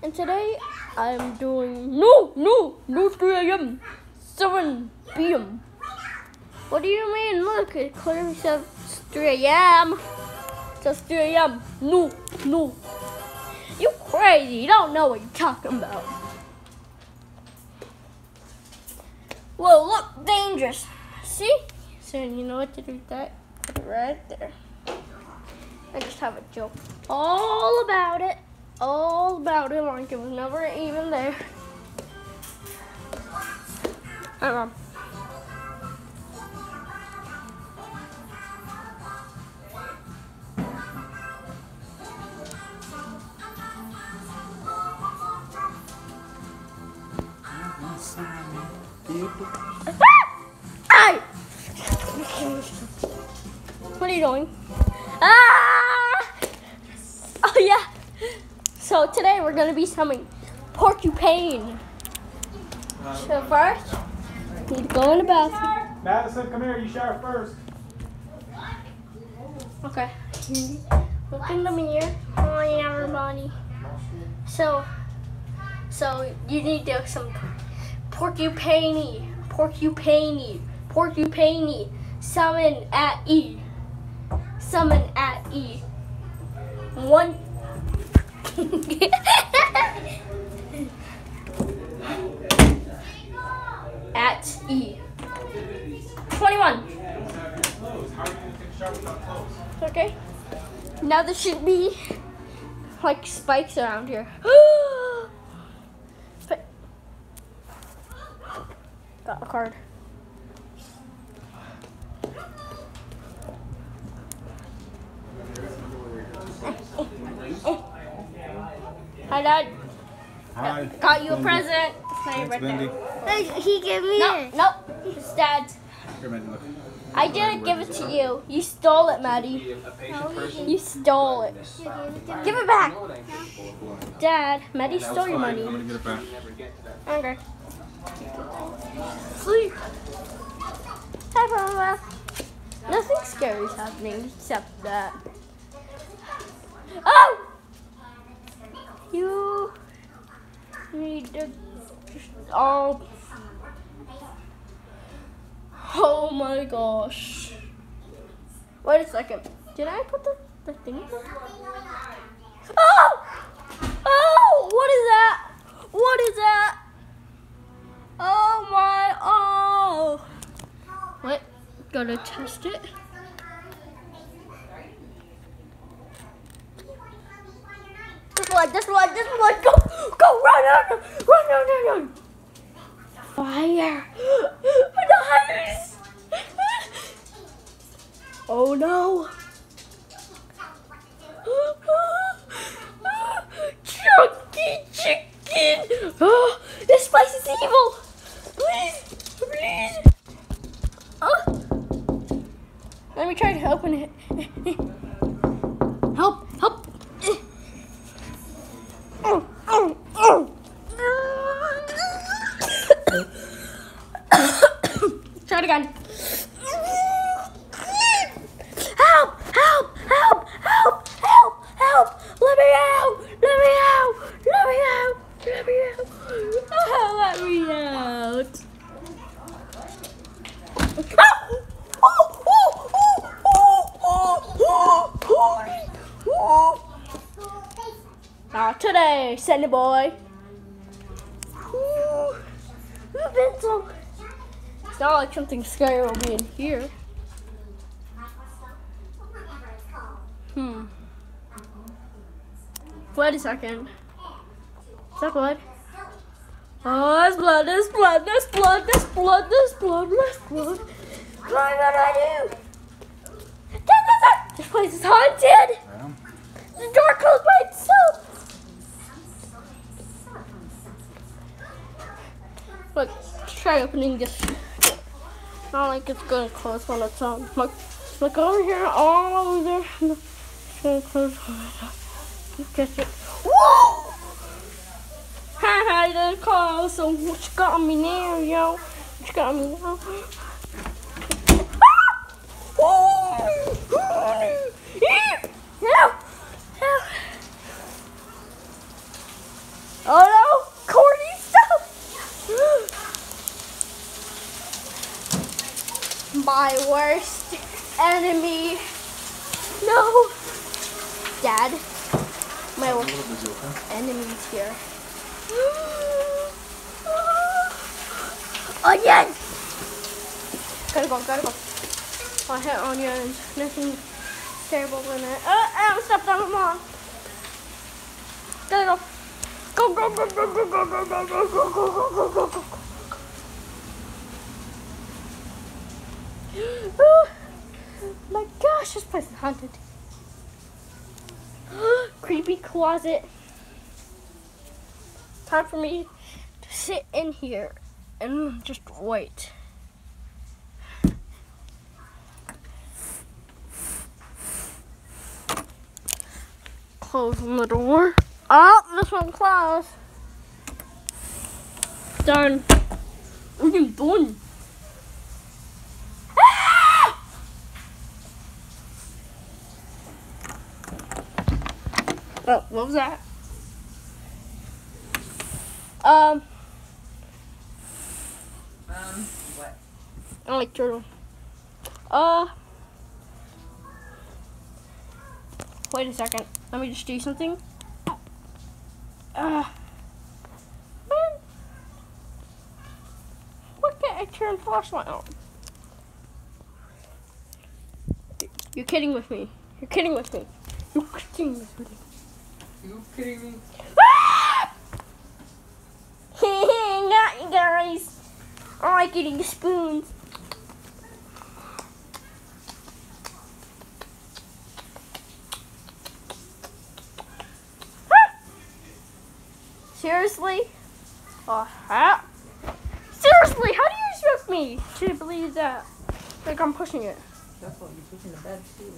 And today I'm doing no, no, no 3 a.m. 7 p.m. What do you mean? Look, it clearly says 3 a.m. Just 3 a.m. No, no. You crazy. You don't know what you're talking about. Whoa, look, dangerous. See? So you know what to do with that? Put it right there. I just have a joke all about it. All about it like it was never even there. Hang on. Ay! What are you doing? Ah! Oh yeah. So today we're gonna be summoning porcupine. So first, need to go in the bathroom. Madison, come here. You shower first. Okay. Look in the mirror. Oh, Hi everybody. So, so you need to some porcupine, porcupine, porcupine. Summon at E. Summon at E. One. at E. Twenty-one. Clothes. How are you going to take a shower without clothes? Okay. Now there should be like spikes around here. Got a card. Eh, eh, eh. Hi, Dad. Hi. Got you a present. Now you're right there. He gave me No, it. nope. It's Dad's. Here, Mandy, look. I didn't give it to you. You stole it, Maddie. You stole it. Give it back. Dad, Maddie stole your money. going to get it back. Okay. Sleep. Hi, Mama. Nothing scary is happening except that. Oh! You need to. Oh. Oh my gosh. Wait a second. Did I put the, the thing there? Oh! Oh! What is that? What is that? Oh my, oh. What? Gotta test it. This one, this one, this one, go, go, run, run, run, run, run, run. Fire. Nice. Oh no. Chunky chicken. Oh, this place is evil. Please, please. Oh. Let me try to open it. Help, help. Try it again. Help! Help! Help! Help! Help! Help! Let me out! Let me out! Let me out! Let me out! Oh, let me out! Oh! Oh! Oh! Oh! Oh! Oh! Oh! Not today, Sandy boy. Ooh, Ooh, pencil. It's not like something scary will be in here. Hmm. Wait a second. Is that blood? Oh, that's blood, that's blood, that's blood, that's blood, that's blood, that's blood. What am I gonna do? This place is haunted. The door closed by itself. Look, try opening this. Not like it's gonna close on its own. Look, look over here, all over there. It's gonna close on its own. Catch it. Whoa! Haha, it didn't close. So what you got me now, yo? What you got me now? Ah! Oh! Help! Help! worst enemy. No. Dad. My worst enemies here. Onion! Gotta go, gotta go. I hit onions. Nothing terrible in it. Uh, I stepped on them on. Gotta go. Go, go, go, go, go, go, go, go, go, go, go, go, go, go, go. Oh my gosh, this place is haunted. Creepy closet. Time for me to sit in here and just wait. Closing the door. Oh, this one closed. Done. I'm done. Ah! Oh, what was that? Um, Um, what? I like turtle. Uh, wait a second. Let me just do something. Uh, man, why can't I turn flashlight on? You're kidding with me. You're kidding with me. You're kidding with me. You kidding me? Got you guys. I like eating spoons. Seriously? Oh, ha- Seriously, how do you expect me to believe that? Like I'm pushing it. That's what you're pushing the bed too.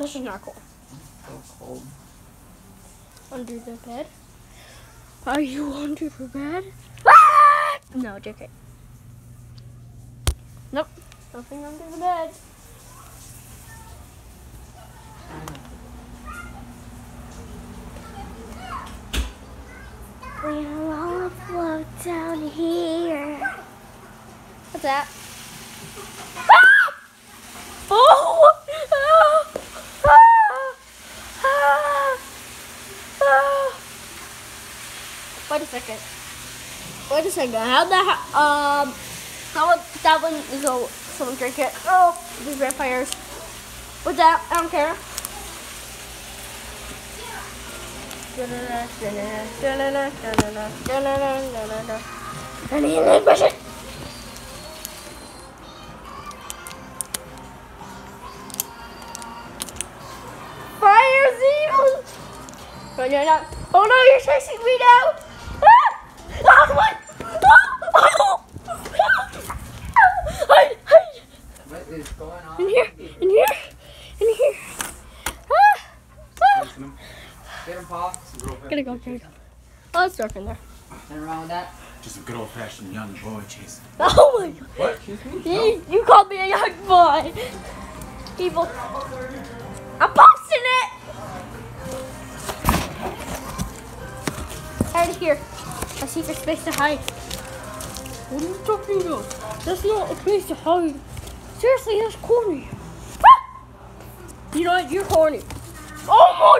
This is not cool. So cold. Under the bed? Are you under the bed? Ah! No, JK. Nope. Nothing under the bed. We'll all float down here. What's that? Ah! Oh! Ah! Ah! Ah! Ah! Wait a second. Wait a second. How the? Um, one, that one is a someone drink it. Oh, these vampires. What's that? I don't care. I need push it. Fire Zeal! No, you're not. Oh no, you're chasing me now! Ah! Oh, what? Oh! Oh! Hide, hide! What is going on? In here, in here, in here. Ah! Ah! Get him, Paul. Gotta go, gotta go. Oh, it's dark in there. Nothing wrong with that. Just a good old fashioned young boy chasing. Oh my god. What? Excuse me? You, you called me a young boy. People. I'm posting it. Out of here. A secret space to hide. What are you talking about? That's not a place to hide. Seriously, that's corny. You know what? You're corny. Oh my